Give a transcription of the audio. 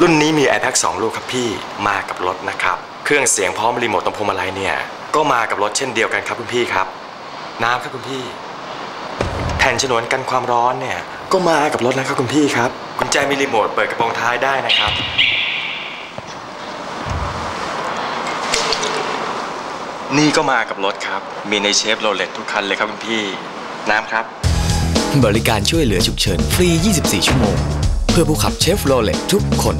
รุ่นนี้มี iPad 2 ลูกครับพี่มากับรถนะครับ เครื่องเสียงพร้อมรีโมทตรงพวงมาลัยเนี่ยก็มากับรถเช่นเดียวกันครับคุณพี่ครับ น้ำครับคุณพี่ แผ่นฉนวนกันความร้อนเนี่ยก็มากับรถนะครับคุณพี่ครับกุญแจมีรีโมทเปิดกระโปรงท้ายได้นะครับ นี่ก็มากับรถครับ มีในเชฟโรเลตทุกคันเลยครับคุณพี่ น้ำครับ บริการช่วยเหลือฉุกเฉินฟรี 24 ชั่วโมง เพื่อผู้ขับเชฟโรเล็ตทุกคน